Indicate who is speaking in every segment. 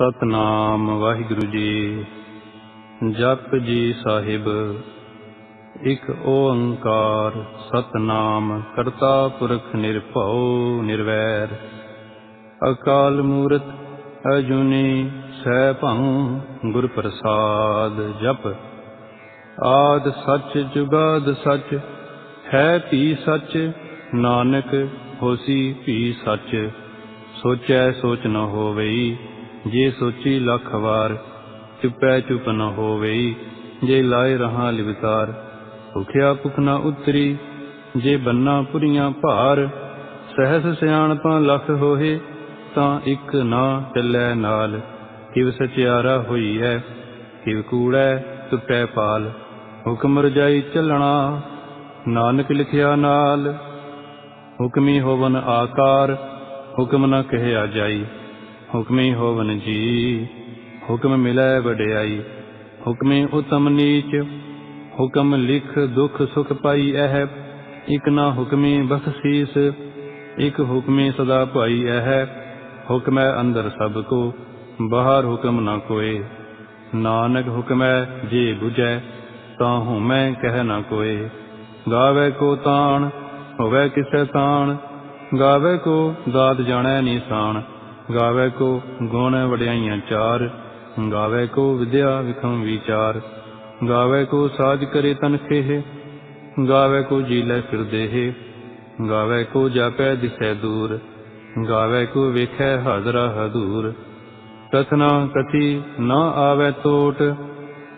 Speaker 1: ਸਤਨਾਮ ਵਾਹਿਗੁਰੂ ਜੀ। ਜਪ ਜੀ ਸਾਹਿਬ, ਇਕ ਓੰਕਾਰ ਸਤਨਾਮ ਕਰਤਾ ਪੁਰਖ ਨਿਰਭਉ ਨਿਰਵੈਰ। ਅਕਾਲ ਮੂਰਤ ਅਜੂਨੀ ਸੈਭੰ ਗੁਰ ਪ੍ਰਸਾਦ ਜਪ। ਆਦ ਸੱਚ ਜੁਗਾਦ ਸੱਚ, ਹੈ ਭੀ ਸੱਚ, ਨਾਨਕ ਹੋਸੀ ਭੀ ਸੱਚ। ਸੋਚੈ ਸੋਚ ਨ ਹੋਵਈ ਜੇ ਸੋਚੀ ਲੱਖ ਵਾਰ, ਚੁਪੈ ਚੁਪ ਨ ਹੋਵਈ, ਜੇ ਲਾਏ ਰਹਾ ਲਿਵਤਾਰ। ਭੁਖਿਆ ਭੁਖ ਨ ਉਤਰੀ, ਜੇ ਬੰਨਾ ਪੁਰੀਆਂ ਭਾਰ, ਸਹਿਸ ਸਿਆਣਪਾਂ ਲੱਖ ਹੋਏ ਤਾਂ ਇੱਕ ਨਾ ਚੱਲੈ ਨਾਲ। ਕਿਵ ਸਚਿਆਰਾ ਹੋਈ ਹੈ ਕਿਵ ਕੂੜੈ ਟੁੱਟੈ ਪਾਲ। ਹੁਕਮ ਰਜਾਈ ਚੱਲਣਾ, ਨਾਨਕ ਲਿਖਿਆ ਨਾਲ। ਹੁਕਮੀ ਹੋਵਨ ਆਕਾਰ, ਹੁਕਮ ਨ ਕਹਿਆ ਜਾਈ। ਹੁਕਮੀ ਹੋਵਨ ਜੀ। ਹੁਕਮ ਮਿਲੈ ਵਡਿਆਈ, ਹੁਕਮੇ ਉਤਮ ਨੀਚ। ਹੁਕਮ ਲਿਖ ਦੁਖ ਸੁਖ ਪਾਈ ਇਹ ਇਕ ਨਾ ਹੁਕਮੀ ਬਖਸ਼ੀਸ ਇਕ ਹੁਕਮੇ ਸਦਾ ਭਾਈ ਇਹ ਹੁਕਮੈ ਅੰਦਰ ਸਭ ਕੋ, ਬਾਹਰ ਹੁਕਮ ਨਾ ਕੋਏ। ਨਾਨਕ ਹੁਕਮੈ ਜੇ ਬੁਝੈ, ਤਾਂ ਹੂੰ ਮੈਂ ਕਹਿ ਨਾ ਕੋਏ। ਗਾਵੇ ਕੋ ਤਾਣ, ਹੋਵੇ ਕਿਸੈ ਤਾਣ। ਗਾਵੇ ਕੋ ਦਾਤ ਜਾਣੈ ਨੀਸਾਨ ਗਾਵੇ ਕੋ ਗੁਣ ਵਡਿਆਈਆਂ ਚਾਰ, ਗਾਵੇ ਕੋ ਵਿਦਿਆ ਵਿਖਮ ਵਿਚਾਰ, ਗਾਵੇ ਕੋ ਸਾਜ ਕਰੇ ਤਨ ਖੇਹ ਗਾਵੇ ਕੋ ਲੈ ਫਿਰਦੇ ਹੈ ਗਾਵੇ ਕੋ ਜਾਪੈ ਦਿਸੈ ਦੂਰ, ਗਾਵੇ ਕੋ ਵੇਖੈ ਹਾਜ਼ਰਾ ਹਦੂਰ। ਕਥਨਾ ਕਥੀ ਨਾ ਆਵੇ ਤੋਟ,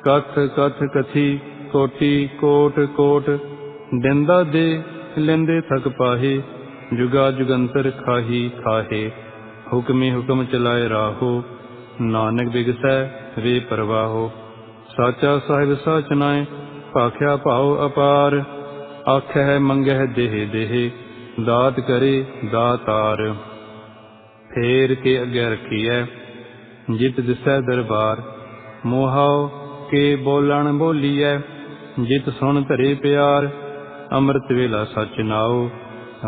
Speaker 1: ਕਥ ਕਥ ਕਥੀ ਕੋਟੀ ਕੋਟ ਕੋਟ, ਦਿੰਦਾ ਦੇ ਲੈਂਦੇ ਥਕ ਪਾਹੇ, ਜੁਗਾ ਜੁਗੰਤਰ ਖਾਹੀ ਖਾਹੇ। ਹੁਕਮੇ ਹੁਕਮ ਚਲਾਏ ਰਾਹੋ ਨਾਨਕ ਬਿਗਸੈ, ਵੇ ਪਰਵਾਹੋ। ਸਾਚਾ ਸਾਹਿਬ ਸਾਚ ਨਾਏ, ਭਾਖਿਆ ਭਾਉ ਅਪਾਰ ਆਖੈ ਮੰਗਹਿ ਦੇਹ ਦੇਹ, ਦਾਤ ਕਰੇ ਦਾਤਾਰ। ਫੇਰ ਕੇ ਅੱਗੇ ਰਖੀਐ, ਜਿਤ ਦਿਸੈ ਦਰਬਾਰ। ਮੋਹਾਉ ਕੇ ਬੋਲਣ ਬੋਲੀਐ, ਜਿਤ ਸੁਣ ਧਰੇ ਪਿਆਰ। ਅੰਮ੍ਰਿਤ ਵੇਲਾ ਸਚ ਨਾਉ,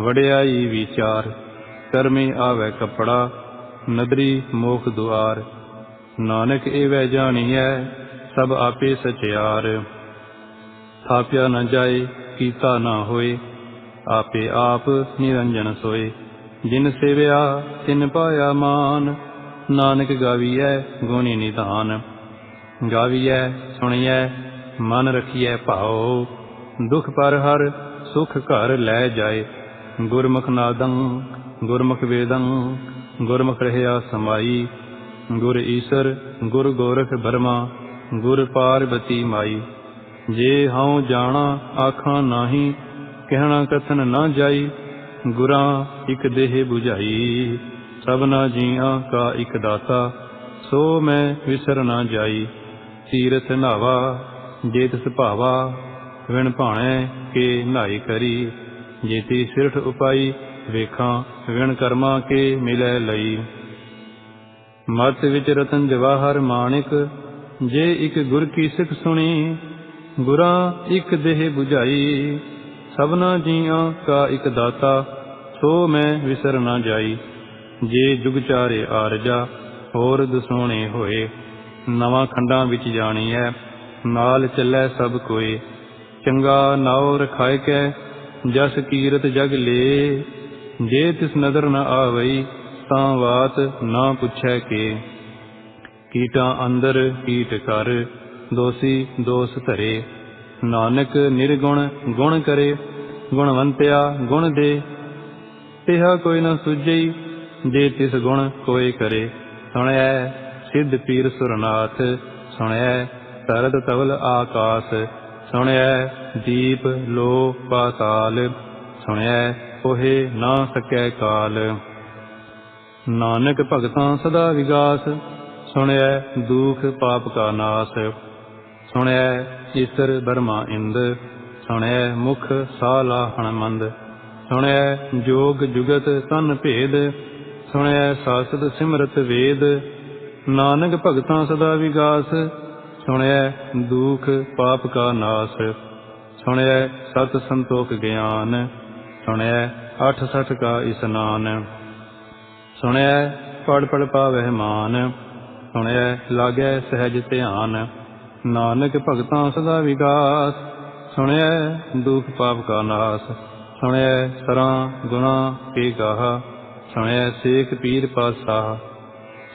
Speaker 1: ਵਡਿਆਈ ਵਿਚਾਰ। ਕਰਮੇ ਆਵੇ ਕਪੜਾ ਨਦਰੀ ਮੋਖ ਦੁਆਰ। ਨਾਨਕ ਏਵੈ ਜਾਣੀਐ, ਸਭ ਆਪੇ ਸਚਿਆਰ। ਥਾਪਿਆ ਨਾ ਜਾਏ, ਕੀਤਾ ਨਾ ਹੋਏ, ਆਪੇ ਆਪ ਨਿਰੰਜਨ ਸੋਏ। ਜਿਨ ਸੇਵਿਆ, ਤਿਨ ਪਾਇਆ ਮਾਨ, ਨਾਨਕ ਗਾਵੀਐ ਗੁਣੀ ਨਿਧਾਨ। ਗਾਵੀਐ, ਸੁਣੀਐ, ਮਨ ਰਖੀਐ ਭਾਉ। ਦੁਖ ਪਰ ਹਰ ਸੁਖ ਘਰ ਲੈ ਜਾਏ। ਗੁਰਮੁਖ ਨਾਦੰ, ਗੁਰਮੁਖ ਵੇਦੰ ਗੁਰਮੁਖ ਰਹਿਆ ਸਮਾਈ, ਗੁਰ ਈਸਰ, ਗੁਰ ਗੋਰਖ ਬਰਮਾ, ਗੁਰ ਪਾਰਬਤੀ ਮਾਈ। ਜੇ ਹਉ ਜਾਣਾ ਆਖਾਂ ਨਾਹੀ, ਕਹਿਣਾ ਕਥਨ ਨਾ ਜਾਈ, ਗੁਰਾਂ ਇਕ ਦੇਹ 부ਝਾਈ ਸਭਨਾ ਜੀਆਂ ਕਾ ਇਕ ਦਾਤਾ, ਸੋ ਮੈਂ ਵਿਸਰ ਨਾ ਜਾਈ। ਤੀਰਥ ਨਾਵਾ, ਜੇ ਤਿਸ ਭਾਵਾ, ਵਿਣ ਭਾਣੇ ਕੇ ਨਾਈ ਕਰੀ। ਜੇਤੀ ਸਿਰਠ ਉਪਾਈ ਵੇਖਾਂ, ਵਿਣ ਕਰਮਾ ਕੇ ਮਿਲੈ ਲਈ। ਮਤ ਵਿੱਚ ਰਤਨ ਜਵਾਹਰ ਮਾਣਿਕ, ਜੇ ਇਕ ਗੁਰ ਕੀ ਸਿੱਖ ਸੁਣੀ, ਗੁਰਾਂ ਇਕ ਦੇਹ 부ਝਾਈ ਸਭਨਾ ਜੀਆਂ ਕਾ ਇਕ ਦਾਤਾ, ਸੋ ਮੈਂ ਵਿਸਰ ਨਾ ਜਾਈ। ਜੇ ਜੁਗ ਚਾਰੇ ਆਰਜਾ, ਹੋਰ ਦਸੋਣੇ ਹੋਏ। ਨਵਾਂ ਖੰਡਾਂ ਵਿੱਚ ਜਾਣੀ ਹੈ ਨਾਲ ਚੱਲੈ ਸਭ ਕੋਏ। ਚੰਗਾ ਨਾਉ ਰਖਾਇ ਕੈ, ਜਸ ਕੀਰਤ ਜਗ ਲੇ। ਜੇ ਤਿਸ ਨਦਰ ਨ ਆਵਈ, ਤਾਂ ਬਾਤ ਨਾ ਪੁੱਛੈ ਕੇ। ਕੀਟਾਂ ਅੰਦਰ ਕੀਟ ਕਰ, ਦੋਸੀ ਦੋਸ ਧਰੇ। ਨਾਨਕ ਨਿਰਗੁਣ ਗੁਣ ਕਰੇ, ਗੁਣਵੰਤਿਆ ਗੁਣ ਦੇ। ਤਿਹਾ ਕੋਈ ਨਾ ਸੁਝਈ, ਜੇ ਤਿਸ ਗੁਣ ਕੋਈ ਕਰੇ। ਸੁਣਿਐ ਸਿੱਧ ਪੀਰ ਸੁਰਨਾਥ ਸੁਣਿਐ ਤਰਦ ਤਵਲ ਆਕਾਸ। ਸੁਣਿਐ ਦੀਪ ਲੋ ਪਾਤਾਲ ਸੁਣਿਐ ਕੋਹੇ ਨਾ ਸਕੈ ਕਾਲ। ਨਾਨਕ ਭਗਤਾਂ ਸਦਾ ਵਿਗਾਸ, ਸੁਣਿਐ ਦੁਖ ਪਾਪ ਕਾ ਨਾਸ। ਸੁਣਿਐ ਈਸਰ ਬਰਮਾ ਇੰਦ, ਸੁਣਿਐ ਮੁਖ ਸਾਲਾ ਹਣਮੰਦ। ਸੁਣਿਐ ਜੋਗ ਜੁਗਤ ਤਨ ਭੇਦ, ਸੁਣਿਐ ਸਾਸਤ ਸਿਮਰਤ ਵੇਦ। ਨਾਨਕ ਭਗਤਾਂ ਸਦਾ ਵਿਗਾਸ, ਸੁਣਿਐ ਦੁਖ ਪਾਪ ਕਾ ਨਾਸ। ਸੁਣਿਐ ਸਤ ਸੰਤੋਖ ਗਿਆਨ ਸੁਣਿਐ ਅਠ ਸਠ ਕਾ ਇਸਨਾਨ ਸੁਣਿਐ ਪੜ ਪੜ ਪਾਵਹਿ ਮਾਨ। ਸੁਣਿਐ ਲਾਗੈ ਸਹਿਜ ਧਿਆਨ। ਨਾਨਕ ਭਗਤਾਂ ਸਦਾ ਵਿਗਾਸ ਸੁਣਿਐ ਦੁਖ ਪਾਪ ਕਾ ਨਾਸ। ਸੁਣਿਐ ਸਰਾਂ ਗੁਣਾ ਕੇ ਗਾਹ। ਸੁਣਿਐ ਸੇਖ ਪੀਰ ਪਾਸਾਹ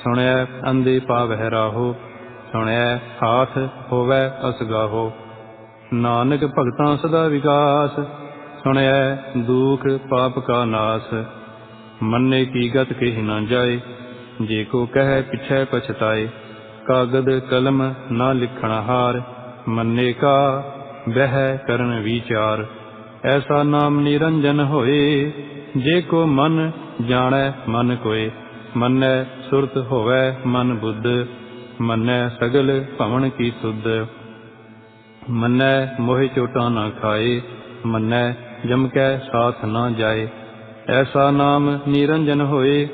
Speaker 1: ਸੁਣਿਐ ਅੰਦੇ ਪਾਵਹਿ ਰਾਹੋ। ਸੁਣਿਐ ਹਾਥ ਹੋਵੈ ਅਸਗਾਹੋ। ਨਾਨਕ ਭਗਤਾਂ ਸਦਾ ਵਿਕਾਸ। ਸੁਣਿਐ, ਦੁਖ ਪਾਪ ਕਾ ਨਾਸ। ਮੰਨੇ ਕੀ ਗਤ ਕਹਿ ਨਾ ਜਾਏ, ਜੇ ਕੋ ਕਹੈ ਪਿਛੈ ਪਛਤਾਏ। ਕਾਗਦ ਕਲਮ ਨਾ ਲਿਖਣ ਹਾਰ, ਮੰਨੇ ਕਾ ਬਹਿ ਕਰਨ ਵਿਚਾਰ। ਐਸਾ ਨਾਮ ਨਿਰੰਜਨ ਹੋਏ, ਜੇ ਕੋ ਮਨ ਜਾਣੈ ਮਨ ਕੋਏ। ਮੰਨੈ ਸੁਰਤ ਹੋਵੈ ਮਨ ਬੁੱਧ, ਮੰਨੈ ਸਗਲ ਭਵਨ ਕੀ ਸੁਧ। ਮੰਨੈ ਮੋਹਿ ਚੋਟਾਂ ਨਾ ਖਾਏ, ਮੰਨੈ ਜਮ ਕੈ ਸਾਥ ਨਾ ਜਾਏ। ਐਸਾ ਨਾਮ ਨਿਰੰਜਨ ਹੋਏ,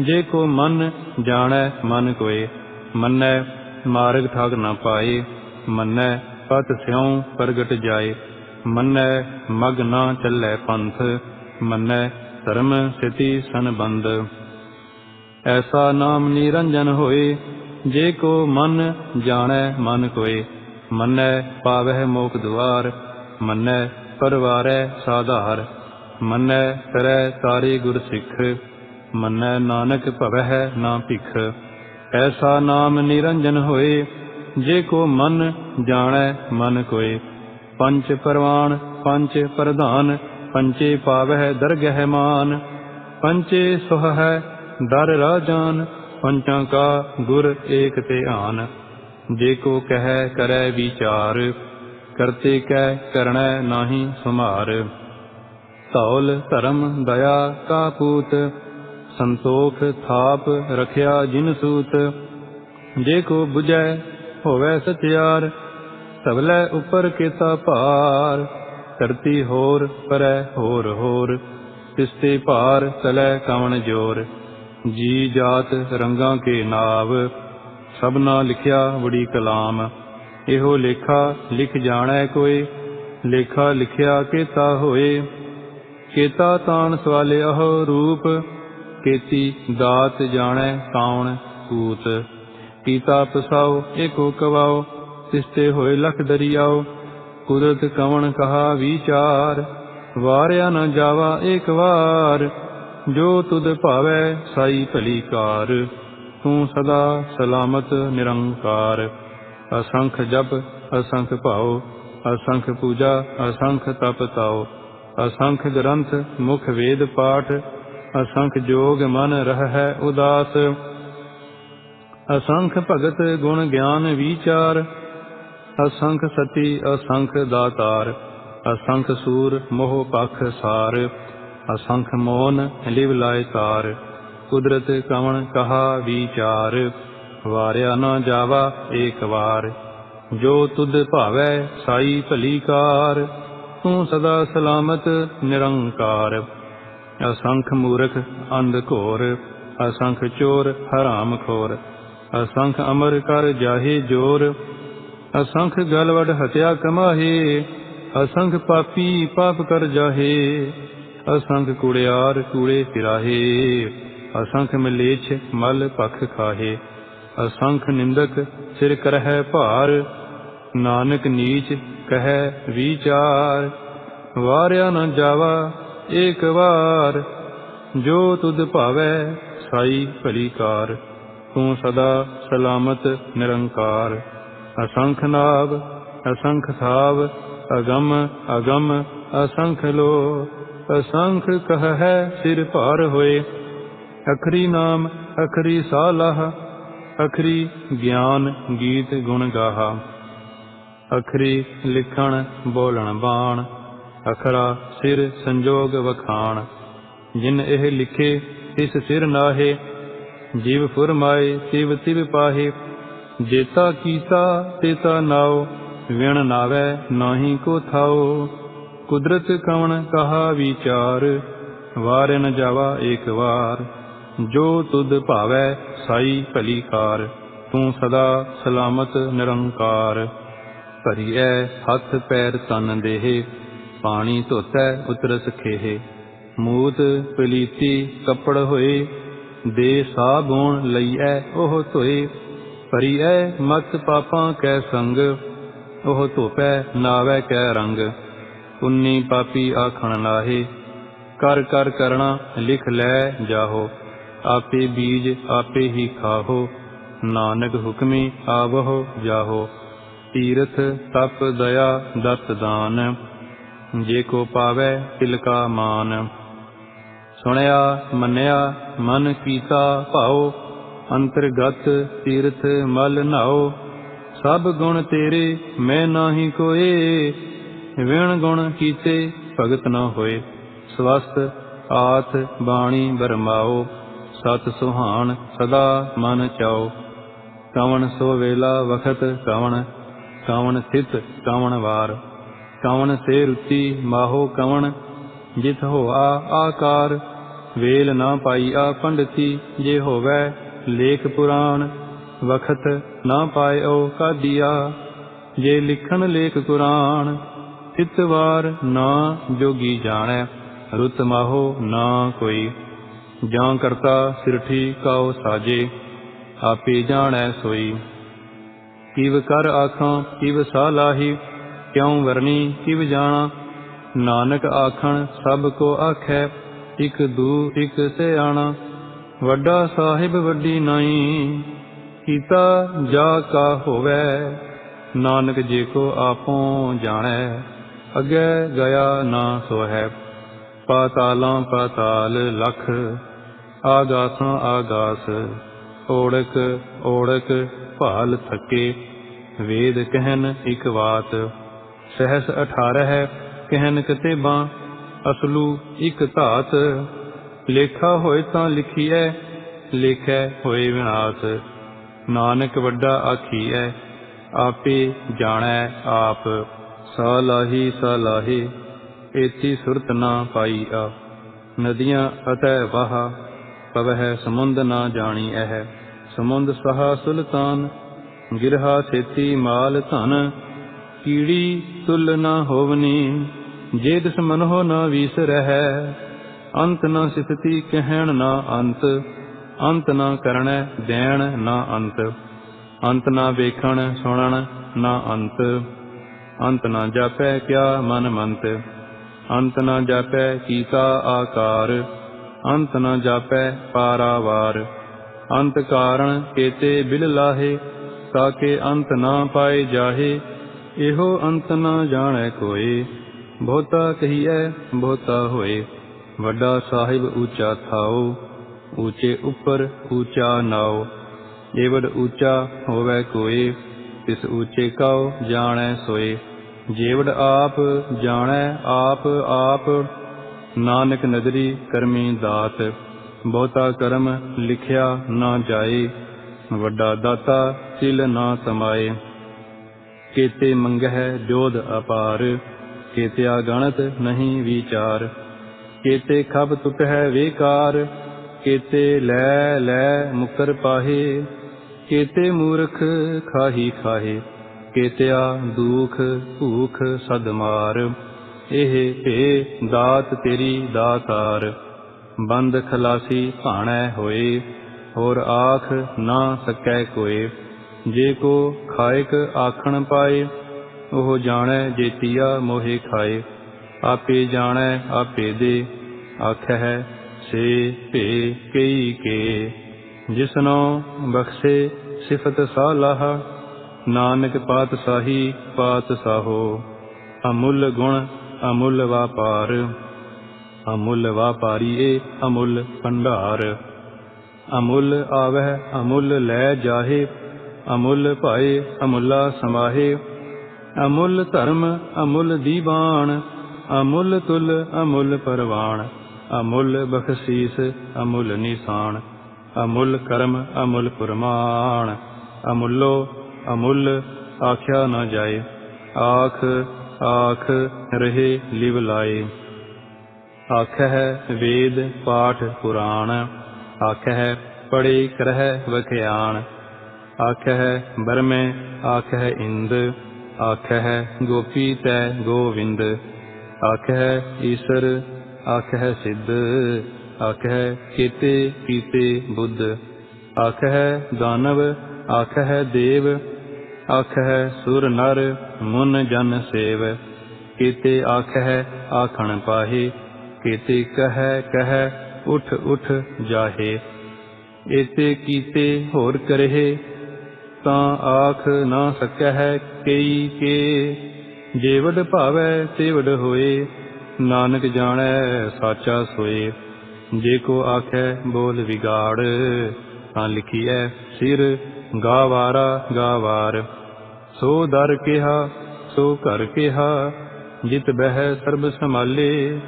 Speaker 1: ਜੇ ਕੋ ਮਨ ਜਾਣੈ ਮਨ ਕੋਏ। ਮੰਨੈ ਮਾਰਗ ਠਾਗ ਨਾ ਪਾਏ, ਮੰਨੈ ਪਤ ਸਿਉ ਪ੍ਰਗਟ ਜਾਏ। ਮੰਨੈ ਮਗ ਨਾ ਚੱਲੈ ਪੰਥ, ਮੰਨੈ ਧਰਮ ਸਥਿਤੀ ਸੰਬੰਧ। ਐਸਾ ਨਾਮ ਨਿਰੰਜਨ ਹੋਏ, ਜੇ ਕੋ ਮਨ ਜਾਣੈ ਮਨ ਕੋਏ। ਮੰਨੈ ਪਾਵਹਿ ਮੋਖ ਦੁਆਰ, ਮੰਨੈ ਪਰਵਾਰੈ ਸਾਧਾਰ, ਮੰਨੈ ਕਰੈ ਤਾਰੇ ਗੁਰ ਸਿੱਖ ਮੰਨੈ ਨਾਨਕ ਭਵਹਿ ਨਾ ਭਿਖ। ਐਸਾ ਨਾਮ ਨਿਰੰਜਨ ਹੋਏ, ਜੇ ਕੋ ਮਨ ਜਾਣੈ ਮਨ ਕੋਏ। ਪੰਜ ਪਰਵਾਨ ਪੰਜ ਪ੍ਰਧਾਨ ਪੰਚੇ ਪਾਵਹਿ ਦਰਗਹਿ ਮਾਨ। ਪੰਚੇ ਸੁਹ ਹੈ ਦਰ ਰਾਜਾਨ ਪੰਚਾਂ ਕਾ ਗੁਰ ਏਕ ਤੇ ਆਨ। ਜੇ ਕੋ ਕਹੈ ਕਰੈ ਵਿਚਾਰ ਕਰਤੇ ਕੈ ਕਰਣੈ ਨਾਹੀ ਸੁਮਾਰ ਧੌਲ ਧਰਮ ਦਇਆ ਕਾ ਪੂਤ, ਸੰਤੋਖ ਥਾਪ ਰਖਿਆ ਜਿਨ ਸੂਤ। ਜੇ ਕੋ 부ਜੈ ਹੋਵੇ ਸਚਿਆਰ, ਸਭਲੇ ਉਪਰ ਕੀਤਾ ਭਾਰ। ਧਰਤੀ ਹੋਰ ਪਰੈ ਹੋਰ ਹੋਰ, ਤਿਸਤੇ ਭਾਰ ਤਲੈ ਕਵਣ ਜੋਰ। ਜੀ ਜਾਤ ਰੰਗਾਂ ਕੇ ਨਾਵ, ਸਭਨਾ ਲਿਖਿਆ ਬੜੀ ਕਲਾਮ। ਇਹੋ ਲੇਖਾ ਲਿਖ ਜਾਣੈ ਕੋਈ, ਲੇਖਾ ਲਿਖਿਆ ਕੀਤਾ ਹੋਏ। ਕੀਤਾ ਤਾਣ ਸਵਾਲਿਆ ਰੂਪ, ਕੀਤੀ ਦਾਤ ਜਾਣੈ ਕਾਉਣ ਕੂਤ ਕੀਤਾ ਪਸਾਓ ਏਕੋ ਕਵਾਓ ਤਿਸਤੇ ਹੋਏ ਲਖ ਦਰਿਆਓ ਕੁਦਰਤ ਕਵਣ ਕਹਾ ਵਿਚਾਰ, ਵਾਰਿਆ ਨਾ ਜਾਵਾ ਏਕ ਵਾਰ। ਜੋ ਤੁਧ ਭਾਵੈ ਸਾਈ ਭਲੀ ਕਾਰ, ਤੂੰ ਸਦਾ ਸਲਾਮਤ ਨਿਰੰਕਾਰ। ਅਸੰਖ ਜਪ, ਅਸੰਖ ਭਾਉ, ਅਸੰਖ ਪੂਜਾ, ਅਸੰਖ ਤਪ ਤਾਉ। ਅਸੰਖ ਗ੍ਰੰਥ, ਮੁਖ ਵੇਦ ਪਾਠ, ਅਸੰਖ ਜੋਗ ਮਨ ਰਹਿ ਉਦਾਸ। ਅਸੰਖ ਭਗਤ ਗੁਣ ਗਿਆਨ ਵਿਚਾਰ, ਅਸੰਖ ਸਤੀ, ਅਸੰਖ ਦਾਤਾਰ। ਅਸੰਖ ਸੂਰ, ਮੋਹ ਪਖ ਸਾਰ। ਅਸੰਖ ਮੋਨ, ਲਿਵ ਲਾਇ ਤਾਰ। ਕੁਦਰਤ ਕਵਣ ਕਹਾ ਵਿਚਾਰ। ਵਾਰਿਆ ਨਾ ਜਾਵਾ ਏਕ ਵਾਰ। ਜੋ ਤੁਧ ਭਾਵੈ ਸਾਈ ਭਲੀ ਕਾਰ, ਤੂੰ ਸਦਾ ਸਲਾਮਤ ਨਿਰੰਕਾਰ। ਅਸੰਖ ਮੂਰਖ ਅੰਧ ਘੋਰ, ਅਸੰਖ ਚੋਰ ਹਰਾਮ ਖੋਰ। ਅਸੰਖ ਅਮਰ ਕਰ ਜਾਹੇ ਜੋਰ, ਅਸੰਖ ਗਲਵੜ ਹਤਿਆ ਕਮਾਹੇ। ਅਸੰਖ ਪਾਪੀ ਪਾਪ ਕਰ ਜਾਹੇ, ਅਸੰਖ ਕੁੜਿਆਰ ਕੂੜੇ ਫਿਰਾਹੇ ਅਸੰਖ ਮਲੇਛ ਮਲ ਪਖ ਖਾਹੇ। ਅਸੰਖ ਨਿੰਦਕ ਸਿਰ ਕਰਹਿ ਭਾਰ, ਨਾਨਕ ਨੀਚ ਕਹੈ ਵਿਚਾਰ। ਵਾਰਿਆ ਨ ਜਾਵਾ ਏਕ ਵਾਰ, ਜੋ ਤੁਧ ਭਾਵੈ ਸਾਈ ਭਲੀ ਕਾਰ। ਤੂੰ ਸਦਾ ਸਲਾਮਤ ਨਿਰੰਕਾਰ। ਅਸੰਖ ਨਾਭ ਅਸੰਖ ਥਾਵ ਅਗਮ ਅਗਮ, ਅਸੰਖ ਲੋ। ਅਸੰਖ ਕਹ ਹੈ ਸਿਰ ਭਾਰ ਹੋਏ, ਅਖਰੀ ਨਾਮ, ਅਖਰੀ ਸਾਲਾਹ ਅਖਰੀ ਗਿਆਨ ਗੀਤ ਗੁਣ ਗਾਹਾ। ਅਖਰੀ ਲਿਖਣ ਬੋਲਣ ਬਾਣ, ਅਖਰਾ ਸਿਰ ਸੰਜੋਗ ਵਖਾਣ। ਜਿਨ ਇਹ ਲਿਖੇ ਇਸ ਸਿਰ ਨਾਹੇ। ਜੀਵ ਫੁਰਮਾਏ, ਤਿਵ ਤਿਵ ਪਾਹੇ। ਜੇਤਾ ਕੀਤਾ, ਤੇਤਾ ਨਾਉ। ਵਿਣ ਨਾਵੇ, ਨਾਹੀ ਕੋ ਥਾਉ। ਕੁਦਰਤ ਕਵਣ ਕਹਾ ਵਿਚਾਰ। ਵਾਰਨ ਜਾਵਾ ਏਕ ਵਾਰ। ਜੋ ਤੁਧ ਭਾਵੈ ਸਾਈ ਭਲੀ ਕਾਰ, ਤੂੰ ਸਦਾ ਸਲਾਮਤ ਨਿਰੰਕਾਰ। ਭਰੀਐ ਹੱਥ ਪੈਰ ਤਨ ਦੇਹ, ਪਾਣੀ ਧੋਤੈ ਉਤਰਸ ਖੇਹ। ਮੂਤ ਪਲੀਤੀ ਕੱਪੜ ਹੋਏ, ਦੇ ਸਾਬੂਣ ਲਈਐ ਉਹ ਧੋਏ। ਭਰੀ ਐ ਮਤ ਪਾਪਾਂ ਕੈ ਸੰਗ, ਉਹ ਧੋਪੈ ਨਾਵੈ ਕੈ ਰੰਗ। ਉਨੀ ਪਾਪੀ ਆਖਣ ਲਾਹੇ ਕਰ ਕਰ ਕਰਣਾ ਲਿਖ ਲੈ ਜਾਹੋ। ਆਪੇ ਬੀਜ ਆਪੇ ਹੀ ਖਾਹੋ। ਨਾਨਕ ਹੁਕਮੀ ਆਵਹੁ ਜਾਹੋ। ਤੀਰਥ ਤਪ ਦਇਆ ਦਤ ਦਾਨ, ਜੇ ਕੋ ਪਾਵੈ ਤਿਲਕਾ ਮਾਨ। ਸੁਣਿਆ, ਮੰਨਿਆ, ਮਨ ਕੀਤਾ ਭਾਉ, ਅੰਤਰਗਤ ਤੀਰਥ ਮਲ ਨਾਓ ਸਭ ਗੁਣ ਤੇਰੇ, ਮੈਂ ਨਾਹੀ ਕੋਏ। ਵਿਣ ਗੁਣ ਕੀਤੇ ਭਗਤ ਨਾ ਹੋਏ। ਸਵਸਤ ਆਥ ਬਾਣੀ ਬਰਮਾਓ ਸਤ ਸੁਹਾਣ ਸਦਾ ਮਨ ਚਾਓ। ਕਵਣ ਸੋ ਵੇਲਾ ਵਖਤ ਕਵਣ ਕਵਣ ਸਿਤ ਕਵਣ ਵਾਰ। ਕਵਣ ਸੇ ਰੁਚੀ ਮਾਹੋ ਕਵਣ, ਜਿਤ ਹੋਆ ਆਕਾਰ। ਵੇਲ ਨਾ ਪਾਈ ਆ ਪੰਡਤੀ, ਜੇ ਹੋਵੇ ਲੇਖ ਪੁਰਾਣ। ਵਖਤ ਨਾ ਪਾਇਓ ਕਾਦੀਆ ਜੇ ਲਿਖਣ ਲੇਖ ਕੁਰਾਨ। ਤਿਤਵਾਰ ਨਾ ਜੋਗੀ ਜਾਣੈ, ਰੁਤ ਮਾਹੋ ਨਾ ਕੋਈ। ਜਾਂ ਕਰਤਾ ਸਿਰਠੀ ਕਾਉ ਸਾਜੇ, ਆਪੇ ਜਾਣੈ ਸੋਈ। ਕਿਵ ਕਰ ਆਖਾਂ, ਕਿਵ ਸਾਲਾਹੀ ਕਿਉ ਵਰਨੀ ਕਿਵ ਜਾਣਾ। ਨਾਨਕ ਆਖਣ, ਸਭ ਕੋ ਆਖੈ, ਇਕ ਦੂ ਇਕ ਸਿਆਣਾ। ਵੱਡਾ ਸਾਹਿਬ ਵੱਡੀ ਨਾਈ, ਕੀਤਾ ਜਾ ਕਾ ਹੋਵੇ। ਨਾਨਕ ਜੇ ਕੋ ਆਪੋ ਜਾਣੈ, ਅਗੇ ਗਿਆ ਨਾ ਸੋ ਹੈ ਪਾਤਾਲਾਂ ਪਾਤਾਲ ਲਖ ਆਗਾਸਾਂ ਆਗਾਸ ਓੜਕ ਓੜਕ ਭਾਲ ਥਕੇ, ਵੇਦ ਕਹਿਨ ਇਕ ਬਾਤ ਸਹਸ 18 ਹੈ ਕਹਿਨ ਕਤੇਬਾਂ, ਅਸਲੂ ਇਕ ਧਾਤ, ਲੇਖਾ ਹੋਏ ਤਾਂ ਲਿਖੀਐ, ਲੇਖੈ ਹੋਏ ਵਿਨਾਸ਼ ਨਾਨਕ ਵੱਡਾ ਆਖੀਐ, ਆਪੇ ਜਾਣੈ ਆਪ, ਸਾਲਾਹੀ ਸਾਲਾਹੀ, ਏਤੀ ਸੁਰਤ ਨਾ ਪਾਈ ਆ, ਨਦੀਆਂ ਅਤੈ ਵਾਹ ਪਵਹਿ ਸਮੁੰਦ ਨਾ ਜਾਣੀ ਐ ਸਮੁੰਦ ਸਹਾ ਸੁਲਤਾਨ, ਗਿਰਹਾ ਛੇਤੀ ਮਾਲ ਧਨ, ਕੀੜੀ ਤੁਲ ਨਾ ਹੋਵਨੀ, ਜੇ ਦਿਸ ਮਨੋ ਨਾ ਵੀਸ ਅੰਤ ਨ ਸਿਫਤੀ ਕਹਿਣ ਨਾ ਅੰਤ ਅੰਤ ਨਾ ਕਰਣੈ ਦੇਣ ਨਾ ਅੰਤ ਅੰਤ ਨਾ ਵੇਖਣ ਸੁਣਨ ਨਾ ਅੰਤ ਅੰਤ ਨਾ ਜਾਪੈ ਕਿਆ ਮਨ ਮੰਤ, ਅੰਤ ਨਾ ਜਾਪੈ ਕੀਤਾ ਆਕਾਰ ਅੰਤ ਨ ਜਾਪੈ ਪਾਰਾਵਾਰ। ਅੰਤ ਕਾਰਣ ਕੇਤੇ ਬਿਲ ਲਾਹੇ ਤਾਕੇ ਅੰਤ ਨਾ ਪਾਏ ਜਾਹੇ, ਇਹੋ ਅੰਤ ਨਾ ਜਾਣੈ ਕੋਏ। ਬਹੁਤਾ ਕਹੀਐ, ਬਹੁਤਾ ਹੋਏ, ਵੱਡਾ ਸਾਹਿਬ ਉੱਚਾ ਥਾਓ ਉੱਚੇ ਉੱਪਰ ਉੱਚਾ ਨਾਓ। ਏਵਡ ਉੱਚਾ ਹੋਵੇ ਕੋਏ, ਤਿਸ ਉੱਚੇ ਕਉ ਜਾਣੈ ਸੋਏ। ਜੇਵੜ ਆਪ ਜਾਣੈ, ਆਪ ਆਪ ਨਾਨਕ ਨਦਰੀ ਕਰਮੀ ਦਾਤ, ਬਹੁਤਾ ਕਰਮ ਲਿਖਿਆ ਨਾ ਜਾਏ, ਵੱਡਾ ਦਾਤਾ ਸਿਲ ਨਾ ਤਮਾਏ ਕੇਤੇ ਮੰਗਹਿ ਜੋਧ ਅਪਾਰ, ਕੇਤਿਆ ਗਣਤ ਨਹੀਂ ਵਿਚਾਰ। ਕੇਤੇ ਖਬ ਟੁਟਹਿ ਵੇਕਾਰ, ਕੇਤੇ ਲੈ ਲੈ ਮੁਕਰ ਪਾਹੇ। ਕੇਤੇ ਮੂਰਖ ਖਾਹੀ ਖਾਹੇ, ਕੇਤਿਆ ਦੁਖ ਭੂਖ ਸਦਮਾਰ। ਇਹ ਭੇ ਦਾਤ ਤੇਰੀ ਦਾਤਾਰ, ਬੰਦ ਖਲਾਸੀ ਭਾਣੈ ਹੋਏ, ਹੋਰ ਆਖ ਨਾ ਸਕੈ ਕੋਏ। ਜੇ ਕੋ ਖਾਇਕ ਆਖਣ ਪਾਏ, ਉਹ ਜਾਣੈ ਜੇਤੀਆ ਮੋਹਿ ਖਾਏ। ਆਪੇ ਜਾਣੈ, ਆਪੇ ਦੇ ਆਖੈ ਸੇ ਭੇ ਕਈ ਕੇ। ਜਿਸਨੋ ਬਖਸ਼ੇ ਸਿਫਤ ਸਾਲਾਹ, ਨਾਨਕ ਪਾਤਸ਼ਾਹੀ ਪਾਤਸ਼ਾਹੋ, ਅਮੁੱਲ ਗੁਣ ਅਮੁੱਲ ਵਾਪਾਰ। ਅਮੁੱਲ ਵਾਪਾਰੀ ਏ ਅਮੁੱਲ ਭੰਡਾਰ। ਅਮੁੱਲ ਆਵਹਿ, ਅਮੁੱਲ ਲੈ ਜਾਹੇ, ਅਮੁੱਲ ਭਾਏ, ਅਮੁੱਲਾ ਸਮਾਹੇ। ਅਮੁੱਲ ਧਰਮ, ਅਮੁੱਲ ਦੀਵਾਨ ਅਮੁੱਲ ਤੁਲ, ਅਮੁੱਲ ਪਰਵਾਨ ਅਮੁੱਲ ਬਖਸ਼ੀਸ, ਅਮੁੱਲ ਨਿਸ਼ਾਨ। ਅਮੁੱਲ ਕਰਮ, ਅਮੁੱਲ ਪੁਰਮਾਨ ਅਮੁੱਲੋ ਅਮੁੱਲ ਆਖਿਆ ਨਾ ਜਾਏ। ਆਖ ਆਖ ਰਹੇ ਲਿਵ ਲਾਏ। ਆਖਹਿ ਵੇਦ, ਪਾਠ, ਪੁਰਾਣ। ਆਖਹਿ ਪੜੇ ਕਰਹਿ, ਵਖਿਆਣ। ਆਖਹਿ ਬਰਮੇ ਆਖਹਿ ਇੰਦ। ਆਖਹਿ ਗੋਪੀ ਤੈ ਗੋਵਿੰਦ। ਆਖਹਿ ਈਸ਼ਰ, ਆਖਹਿ ਸਿੱਧ। ਆਖਹਿ ਕੀਤੇ ਕੀਤੇ ਬੁੱਧ। ਆਖਹਿ ਦਾਨਵ, ਆਖਹਿ ਦੇਵ। ਆਖਹਿ ਸੁਰ ਨਰ, ਮੁਨ ਜਨ ਸੇਵ। ਕੀਤੇ ਆਖਹਿ, ਆਖਣ ਪਾਹੇ, ਕੀਤੇ ਕਹੈ ਕਹੈ, ਉਠ ਉਠ ਜਾਹੇ। ਏਤੇ ਕੀਤੇ ਹੋਰ ਕਰਹਿ, ਤਾਂ ਆਖ ਨਾ ਸਕਹਿ ਕਈ ਕੇ। ਜੇਵਡ ਭਾਵੈ ਤੇਵਡ ਹੋਏ, ਨਾਨਕ ਜਾਣੈ ਸਾਚਾ ਸੋਏ। ਜੇ ਕੋ ਆਖੈ ਬੋਲ ਵਿਗਾੜ, ਤਾਂ ਲਿਖੀਐ ਸਿਰ ਗਾਵਾਰਾ ਗਾਵਾਰ ਸੋ ਦਰ ਕਿਹਾ, ਸੋ ਘਰ ਕਿਹਾ ਜਿਤ ਬਹਿ ਸਰਬ ਸੰਭਾਲੇ,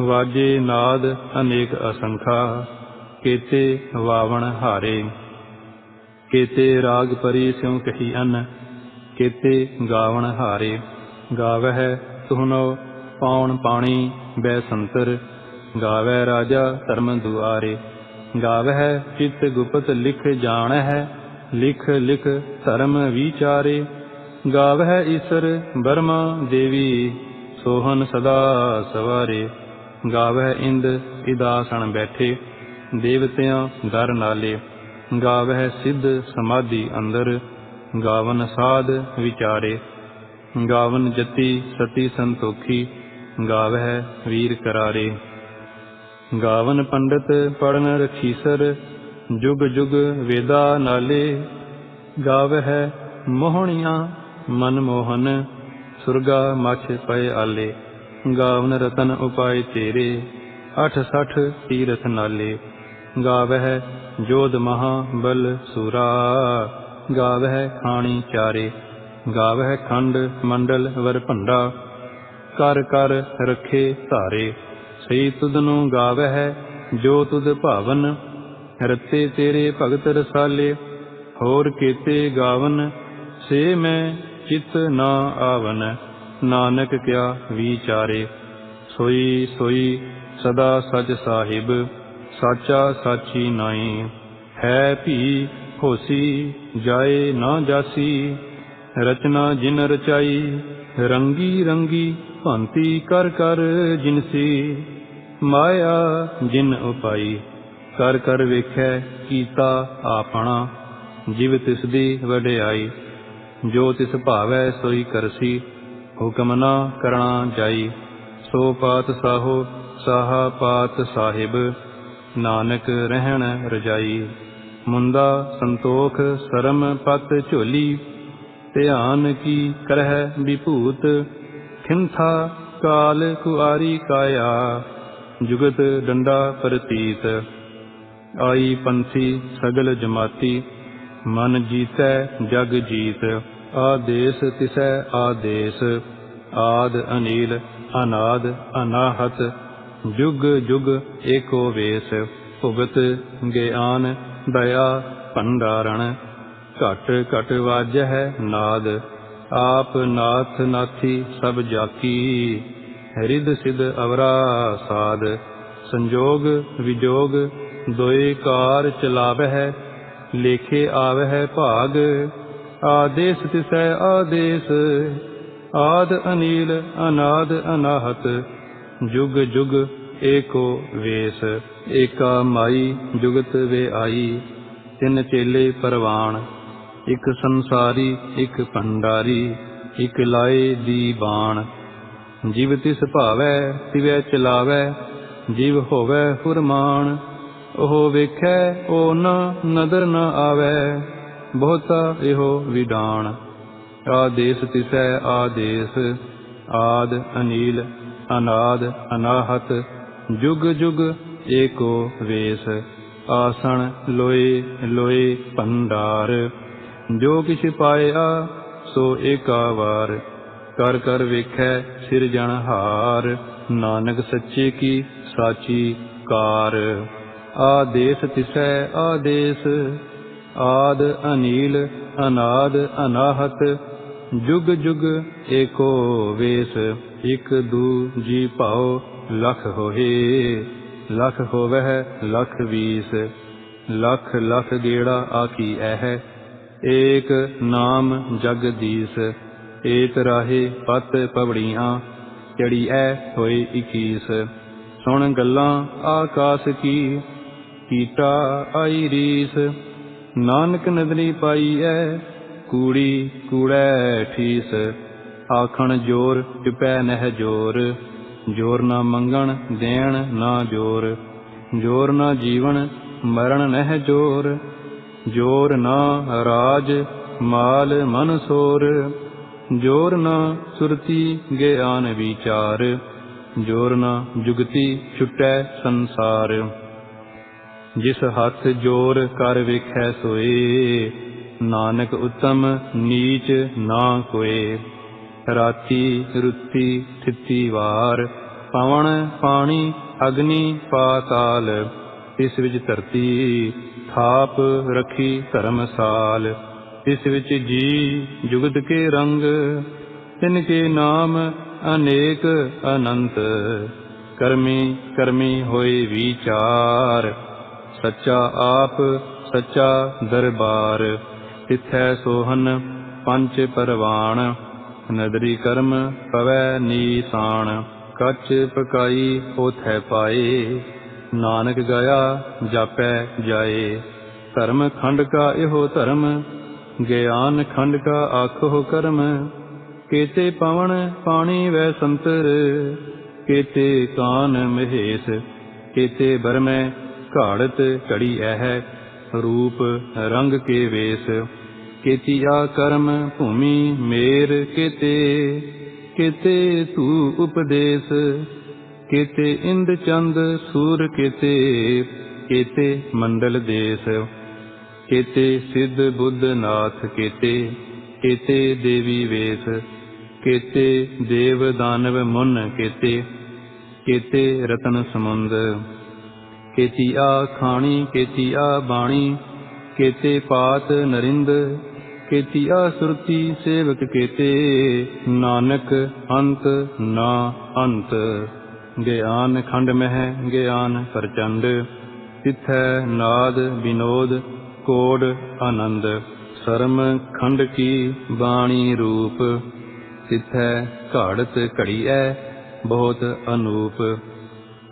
Speaker 1: ਵਾਜੇ ਨਾਦ ਅਨੇਕ ਅਸੰਖਾ, ਕੇਤੇ ਵਾਵਣ ਹਾਰੇ। ਕੇਤੇ ਰਾਗ ਪਰੀ ਸਿਉ ਕਹੀ ਅਨ, ਕੇਤੇ ਗਾਵਣ ਹਾਰੇ। ਗਾਵਹਿ ਤੁਹਨੋ ਪਾਉਣ ਪਾਣੀ ਬੈ ਸੰਤਰ ਗਾਵੈ ਰਾਜਾ ਧਰਮ ਦੁਆਰੇ। ਗਾਵਹਿ ਚਿਤ ਗੁਪਤ ਲਿਖ ਜਾਣਹਿ, ਲਿਖ ਲਿਖ ਧਰਮ ਵਿਚਾਰੇ। ਗਾਵਹਿ ਈਸਰ ਬਰਮਾ ਦੇਵੀ। ਸੋਹਨ ਸਦਾ ਸਵਾਰੇ, ਗਾਵਹਿ ਇੰਦ ਇਦਾਸਣ ਬੈਠੇ, ਦੇਵਤਿਆਂ ਦਰ ਨਾਲੇ, ਗਾਵਹਿ ਸਿੱਧ ਸਮਾਧੀ ਅੰਦਰ, ਗਾਵਨ ਸਾਧ ਵਿਚਾਰੇ, ਗਾਵਨ ਜਤੀ ਸਤੀ ਸੰਤੋਖੀ, ਗਾਵਹਿ ਵੀਰ ਕਰਾਰੇ। ਗਾਵਨ ਪੰਡਤ ਪੜਨ ਰਖੀਸਰ, ਜੁਗ ਜੁਗ ਵੇਦਾ ਨਾਲੇ, ਗਾਵਹਿ ਮੋਹਣੀਆਂ ਮਨ ਮੋਹਨ ਸੁਰਗਾ ਮਛ ਪਏ ਆਲੇ, ਗਾਵਨ ਰਤਨ ਉਪਾਏ ਤੇਰੇ ਅਠ ਸਠ ਤੀਰਥ ਨਾਲੇ। ਗਾਵਹਿ ਜੋਧ ਮਹਾ ਬਲ ਸੂਰਾ, ਗਾਵਹਿ ਖਾਣੀ ਚਾਰੇ। ਗਾਵਹਿ ਖੰਡ ਮੰਡਲ ਵਰ ਭੰਡਾ, ਕਰ ਕਰ ਰਖੇ ਧਾਰੇ। ਸਈ ਤੁਧ ਨੂੰ ਗਾਵਹਿ ਜੋ ਤੁਧ ਭਾਵਨ, ਰਤੇ ਤੇਰੇ ਭਗਤ ਰਸਾਲੇ। ਹੋਰ ਕੀਤੇ ਗਾਵਨ, ਸੇ ਮੈਂ ਚਿਤ ਨਾ ਆਵਨ, ਨਾਨਕ ਕਿਆ ਵਿਚਾਰੇ। ਸੋਈ ਸੋਈ ਸਦਾ ਸਚ ਸਾਹਿਬ, ਸਾਚਾ ਸਾਚੀ ਨਾਈ ਹੈ ਭੀ ਹੋਸੀ, ਜਾਏ ਨਾ ਜਾਸੀ। ਰਚਨਾ ਜਿਨ ਰਚਾਈ, ਰੰਗੀ ਰੰਗੀ ਭੰਤੀ ਕਰ ਕਰ ਜਿਨਸੀ ਮਾਇਆ ਜਿਨ ਉਪਾਈ, ਕਰ ਕਰ ਵੇਖੈ ਕੀਤਾ ਆਪਣਾ। ਜਿਵ ਤਿਸ ਦੀ ਵਡਿਆਈ। ਜੋ ਤਿਸ ਭਾਵੈ ਸੋਈ ਕਰਸੀ, ਹੁਕਮ ਨਾ ਕਰਣਾ ਜਾਈ। ਸੋ ਪਾਤ ਸਾਹੋ, ਸਾਹਾ ਪਾਤ ਸਾਹਿਬ, ਨਾਨਕ ਰਹਿਣ ਰਜਾਈ। ਮੁੰਦਾ ਸੰਤੋਖ ਸਰਮ ਪਤ ਝੋਲੀ, ਧਿਆਨ ਕੀ ਕਰਹਿ ਵਿਭੂਤ, ਖਿੰਥਾ ਕਾਲ ਕੁਆਰੀ ਕਾਇਆ। ਜੁਗਤ ਡੰਡਾ ਪ੍ਰਤੀਤ, ਆਈ ਪੰਥੀ ਸਗਲ ਜਮਾਤੀ। ਮਨ ਜੀਤੈ ਜਗ ਜੀਤ ਆਦੇਸ ਤਿਸੈ, ਆਦੇਸ। ਆਦ ਅਨੀਲ, ਅਨਾਦ, ਅਨਾਹਤ, ਜੁਗ ਜੁਗ ਏਕੋ ਵੇਸ। ਭੁਗਤ ਗਿਆਨ, ਦਇਆ, ਭੰਡਾਰਣ, ਘਟ ਘਟ ਵਾਜਹਿ ਨਾਦ। ਆਪ ਨਾਥ ਨਾਥੀ ਸਭ ਜਾਕੀ ਹਿਰਦ ਸਿਧ ਅਵਰਾ ਸਾਧ ਸੰਜੋਗ ਵਿਜੋਗ, ਦੋਏ ਕਾਰ ਚਲਾਵਹਿ ਲੇਖੇ ਆਵਹਿ ਭਾਗ, ਆਦੇਸ ਤਿਸੈ ਆਦੇਸ, ਆਦ ਅਨੀਲ, ਅਨਾਦ ਅਨਾਹਤ, ਜੁਗ ਜੁਗ ਏਕੋ ਵੇਸ, ਏਕਾ ਮਾਈ ਜੁਗਤ ਵੇ ਆਈ, ਤਿੰਨ ਚੇਲੇ ਪਰਵਾਨ ਇਕ ਸੰਸਾਰੀ, ਇਕ ਭੰਡਾਰੀ, ਇਕ ਲਾਏ ਦੀ ਬਾਣ। ਜਿਵ ਤਿਸ ਭਾਵੈ, ਤਿਵੈ ਚਲਾਵੈ, ਜਿਵ ਹੋਵੈ ਫੁਰਮਾਨ ਉਹ ਵੇਖੈ, ਉਹ ਨ ਨਦਰ ਨ ਆਵੈ, ਬਹੁਤਾ ਇਹੋ ਵਿਡਾਣ। ਆਦੇਸ ਤਿਸੈ, ਆਦੇਸ, ਆਦ, ਅਨੀਲ, ਅਨਾਦ, ਅਨਾਹਤ, ਜੁਗ ਜੁਗ ਏਕੋ ਵੇਸ। ਆਸਣ, ਲੋਏ ਲੋਏ ਭੰਡਾਰ। ਜੋ ਕਿਛ ਪਾਇਆ, ਸੋ ਏਕਾਵਾਰ ਕਰ ਕਰ ਵੇਖੈ ਸਿਰਜਣਹਾਰ ਨਾਨਕ ਸੱਚੇ ਕੀ ਸਾਚੀ ਕਾਰ। ਆਦੇਸ ਤਿਸੈ ਆਦੇਸ, ਆਦ ਅਨੀਲ, ਅਨਾਦ ਅਨਾਹਤ, ਜੁਗ ਜੁਗ ਏਕੋ ਵੇਸ, ਇਕ ਦੂ ਜੀ ਭਾਉ ਲਖ ਹੋਏ, ਲਖ ਹੋਵਹਿ, ਲਖ ਵੀਸ, ਲਖ ਲਖ ਗੇੜਾ ਆਕੀ ਐਹ, ਏਕ ਨਾਮ ਜਗਦੀਸ ਏਤ ਰਾਹੇ ਪਤ ਪਵੜੀਆਂ, ਚੜੀ ਐ ਹੋਏ 21 ਸੁਣ ਗੱਲਾਂ ਆਕਾਸ ਕੀ ਕੀਟਾ ਆਈ ਰੀਸ। ਨਾਨਕ ਨਦਰੀ ਐ ਕੂੜੀ ਕੂੜੈ ਠੀਸ। ਆਖਣ ਜੋਰ ਚੁਪੈ ਨਹਿ ਜੋਰ। ਜੋਰ ਨਾ ਮੰਗਣ, ਦੇਣ ਨਾ ਜੋਰ। ਜੋਰ ਨਾ ਜੀਵਨ, ਮਰਨ ਨਹਿ ਜੋਰ। ਜੋਰ ਨਾ ਰਾਜ, ਮਾਲ ਮਨ ਸੋਰ। ਜੋਰ ਨਾ ਸੁਰਤੀ ਗਿਆਨ ਵਿਚਾਰ। ਜੋਰ ਨਾ ਜੁਗਤੀ ਛੁਟੈ ਸੰਸਾਰ। ਜਿਸ ਹੱਥ ਜੋਰ ਕਰ ਵੇਖੈ ਸੋਏ, ਨਾਨਕ ਉਤਮ ਨੀਚ ਨਾ ਕੋਏ। ਰਾਤੀ ਰੁੱਤੀ ਥਿੱਤੀ ਵਾਰ, ਪਵਨ ਪਾਣੀ ਅਗਨੀ ਪਾਤਾਲ ਇਸ ਵਿੱਚ ਧਰਤੀ ਥਾਪ ਰੱਖੀ ਧਰਮਸਾਲ ਇਸ ਵਿੱਚ ਜੀ ਜੁਗਤ ਕੇ ਰੰਗ, ਤਿਨ ਕੇ ਨਾਮ ਅਨੇਕ ਅਨੰਤ। ਕਰਮੀ ਕਰਮੀ ਹੋਏ ਵਿਚਾਰ ਸੱਚਾ ਆਪ, ਸੱਚਾ ਦਰਬਾਰ। ਤਿਥੈ ਸੋਹਨ ਪੰਜ ਪਰਵਾਣ। ਨਦਰੀ ਕਰਮ ਪਵੈ ਨੀਸਾਨ ਕੱਚ ਪਕਾਈ ਉਥੈ ਪਾਏ। ਨਾਨਕ ਗਿਆ, ਜਾਪੈ ਜਾਏ। ਧਰਮ ਖੰਡ ਕਾ ਇਹੋ ਧਰਮ, ਗਿਆਨ ਖੰਡ ਕਾ ਆਖੋ ਕਰਮ। ਕੇਤੇ ਪਵਨ ਪਾਣੀ ਵੈ ਸੰਤਰ, ਕੇਤੇ ਕਾਨ ਮਹੇਸ਼, ਕੇਤੇ ਬਰਮੈ ਘਾੜਤ ਘੜੀ ਐਹ ਰੂਪ ਰੰਗ ਕੇ ਵੇਸ। ਕੇਤੀਆ ਕਰਮ ਭੂਮੀ ਮੇਰ ਕੇਤੇ ਕੇਤੇ ਤੂ ਉਪਦੇਸ। ਕੇਤੇ ਇੰਦ ਚੰਦ ਸੂਰ ਕੇਤੇ ਕੇਤੇ ਮੰਡਲ ਦੇਸ। ਕੇਤੇ ਸਿੱਧ ਬੁੱਧ ਨਾਥ ਕੇਤੇ ਕੇਤੇ ਦੇਵੀ ਵੇਸ। ਕੇਤੇ ਦੇਵ ਦਾਨਵ ਮੁਨ ਕੇਤੇ ਕੇਤੇ ਰਤਨ ਸਮੁੰਦ। ਕੇਤੀ ਆ ਖਾਣੀ ਕੇਤੀਆ ਬਾਣੀ, ਕੇਤੇ ਪਾਤ ਨਰਿੰਦ ਕੇਤੀਆ ਸੁਰਤੀ ਸੇਵਕ ਕੇਤੇ, ਨਾਨਕ ਅੰਤ ਨਾ ਅੰਤ। ਗਿਆਨ ਖੰਡ ਮਹਿ, ਗਿਆਨ ਪ੍ਰਚੰਡ, ਤਿਥੈ ਨਾਦ ਵਿਨੋਦ ਕੋੜ ਆਨੰਦ। ਸਰਮ ਖੰਡ ਕੀ ਬਾਣੀ ਰੂਪ, ਤਿਥੈ ਘਾੜਤ ਘੜੀਐ ਬਹੁਤ ਅਨੂਪ।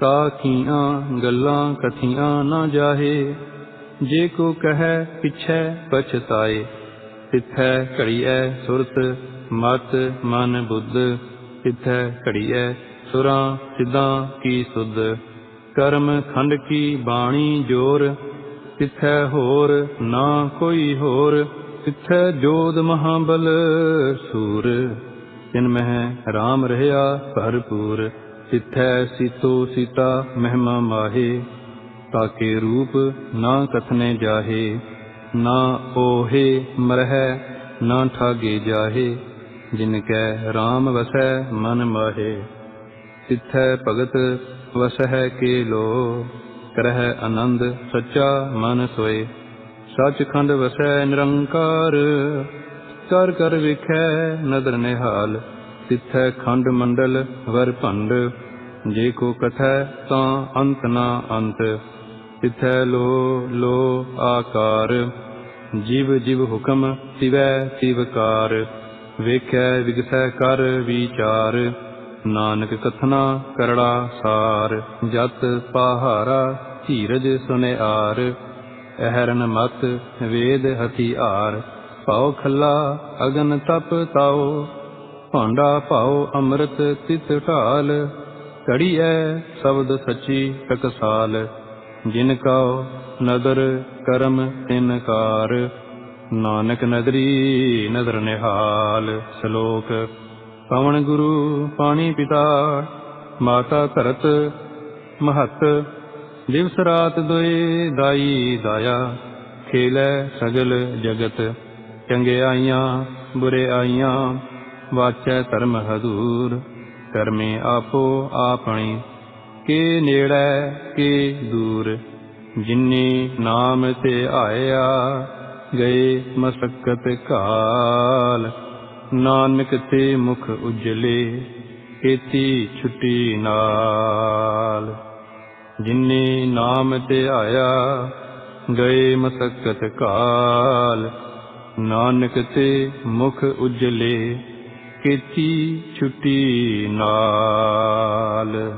Speaker 1: ਕਾਖੀਆਂ ਗੱਲਾਂ ਕਥੀਆਂ ਨਾ ਜਾਹੇ। ਜੇ ਕੋ ਕਹੈ ਪਿਛੈ ਪਛਤਾਏ, ਤਿਥੈ ਘੜੀਐ ਸੁਰਤ, ਮਤ, ਮਨ, ਬੁੱਧ, ਤਿਥੈ ਘੜੀਐ ਸੁਰਾਂ, ਸਿੱਧਾਂ ਕੀ ਸੁਧ। ਕਰਮ ਖੰਡ ਕੀ ਬਾਣੀ ਜੋਰ, ਤਿਥੈ ਹੋਰ ਨਾ ਕੋਈ ਹੋਰ। ਤਿਥੈ ਜੋਦ ਮਹਾਬਲ ਸੂਰ, ਤਿਨ ਮਹਿ RAM ਰਹਿਆ ਭਰਪੂਰ। ਤਿਥੈ ਸੀਤੋ ਸੀਤਾ ਮਹਿਮਾ ਮਾਹੇ, ਤਾਕੇ ਰੂਪ ਨਾ ਕਥਨੇ ਜਾਹੇ, ਨਾ ਓਹੇ ਮਰਹਿ, ਨਾ ਠਾਗੇ ਜਾਹੇ, ਜਿਨ ਕੈ RAM ਵਸੈ ਮਨ ਮਾਹੇ। ਤਿਥੈ ਭਗਤ ਵਸਹਿ ਕੇ ਲੋ, ਕਰਹਿ ਆਨੰਦ ਸੱਚਾ ਮਨ ਸੋਏ। ਸੱਚਖੰਡ ਵਸੈ ਨਿਰੰਕਾਰ ਕਰ ਕਰ ਵਿਖੈ ਨਦਰ ਨਿਹਾਲ। ਤਿਥੈ ਖੰਡ ਮੰਡਲ ਵਰ ਭੰਡ, ਜੇ ਕੋ ਕਥੈ ਤਾਂ ਅੰਤ ਨਾ ਅੰਤ। ਤਿਥੈ ਲੋ ਲੋ ਆਕਾਰ, ਜਿਵ ਜਿਵ ਹੁਕਮ ਤਿਵੈ ਤਿਵਕਾਰ ਵੇਖੈ ਵਿਗਸੈ ਕਰ ਵਿਚਾਰ, ਨਾਨਕ ਕਥਨਾ ਕਰੜਾ ਸਾਰ। ਜਤ ਪਹਾਰਾ ਧੀਰਜ ਸੁਨਿਆਰ, ਅਹਰਨ ਮਤ ਵੇਦ ਹਥਿਆਰ। ਪਾਉ ਖੱਲਾ ਅਗਨ ਤਪ ਤਾਉ ਭਾਂਡਾ ਭਾਉ ਅੰਮ੍ਰਿਤ ਤਿਤ ਢਾਲ ਕੜੀਐ ਸ਼ਬਦ ਸੱਚੀ ਟਕਸਾਲ, ਜਿਨ ਕਉ ਨਦਰ ਕਰਮ ਤਿਨ ਕਾਰ। ਨਾਨਕ ਨਦਰੀ ਨਦਰ ਨਿਹਾਲ, ਸ਼ਲੋਕ, ਪਵਨ ਗੁਰੂ ਪਾਣੀ ਪਿਤਾ, ਮਾਤਾ ਧਰਤ ਮਹਤ, ਦਿਵਸ ਰਾਤ ਦੁਏ ਦਾਈ ਦਾਇਆ, ਖੇਲੇ ਸਗਲ ਜਗਤ, ਚੰਗੇ ਆਈਆਂ ਬੁਰੇ ਆਈਆਂ। ਵਾਚੈ ਧਰਮ ਹਦੂਰ ਕਰਮੇ ਆਪੋ ਆਪਣੀ, ਕੇ ਨੇੜੇ ਕੇ ਦੂਰ, ਜਿਨੇ ਨਾਮ ਤੇ ਆਇਆ, ਗਏ ਮਸਕਤ ਕਾਲ। ਨਾਨਕ ਤੇ ਮੁਖ ਉਜਲੇ, ਕੀਤੀ ਛੁੱਟੀ ਨਾਲ। ਜਿਨੇ ਨਾਮ ਤੇ ਆਇਆ, ਗਏ ਮਸਕਤ ਕਾਲ। ਨਾਨਕ ਤੇ ਮੁਖ ਉਜਲੇ ਕੀਤੀ ਛੁੱਟੀ ਨਾਲ।